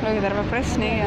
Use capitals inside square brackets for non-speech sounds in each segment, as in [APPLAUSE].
Благодаря, вопрос не я.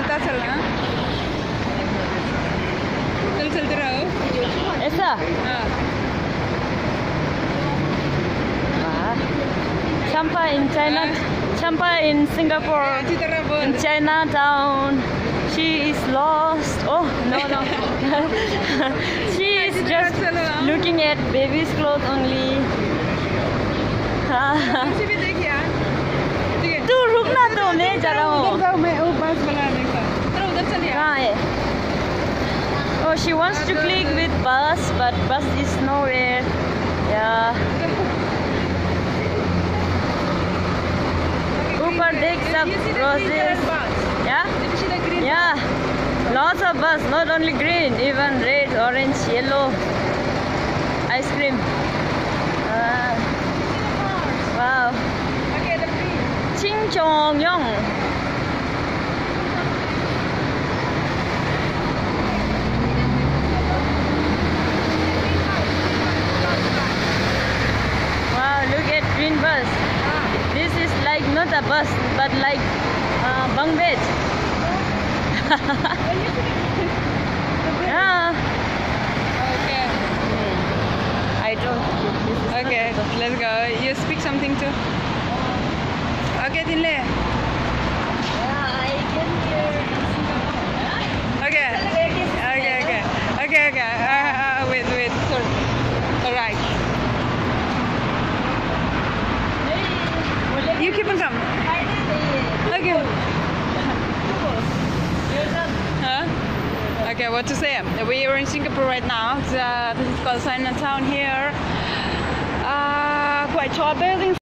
है उल्टा चलना चल चलते रहो ऐसा हाँ Champa in China, Champa in Singapore, अच्छी in Chinatown. She is lost. Oh no no. she is just हाँ। looking at baby's clothes only. है तू रुकना तो मैं जा रहा हूँ मैं बस बनाने है Oh, she wants to click with bus, but bus is nowhere. Yeah. ऊपर देख सब You see the green roses. colored bus? Yeah. Did you see the green Yeah. Lots of bus, not only green, even red, orange, yellow. Ice cream. Ah, wow. Okay, the green. Ching Chong Yong. Like not a bus, but like uh, bunk bed. [LAUGHS] yeah. Okay. I don't. This is not Okay, let's go. You speak something too. Okay, Tinle. Yeah, I came here in Singapore. Okay. Okay, okay. Okay, okay. Uh, uh, wait, wait. Sorry. Alright. You keep on come. Okay. Huh? Okay, what to say? We are in Singapore right now. Uh, this is called Chinatown here. Uh, quite tall buildings.